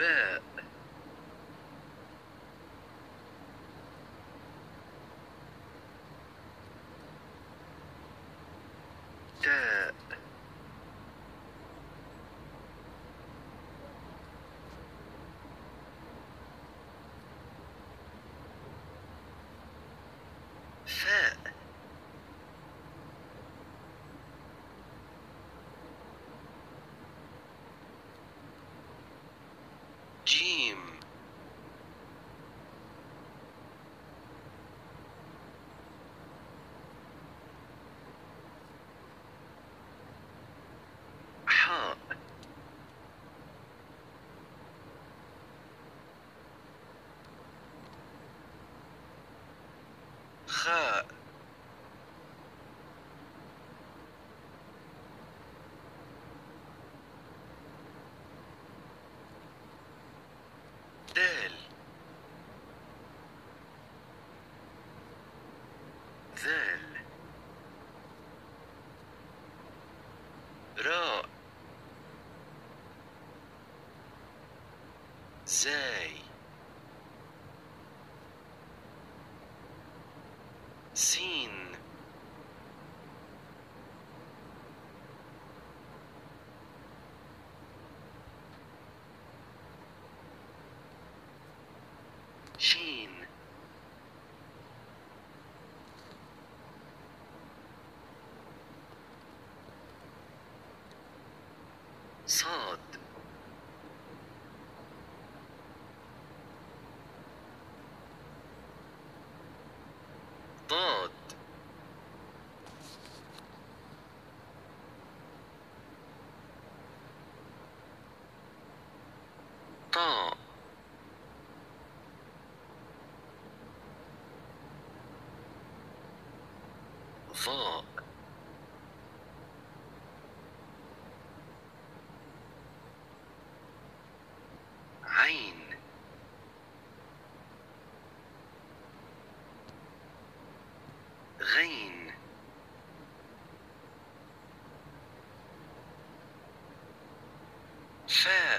bet. Dead. دال. ذال. راء. زاي. seen. Sheen. Sod. と、そう。Sure.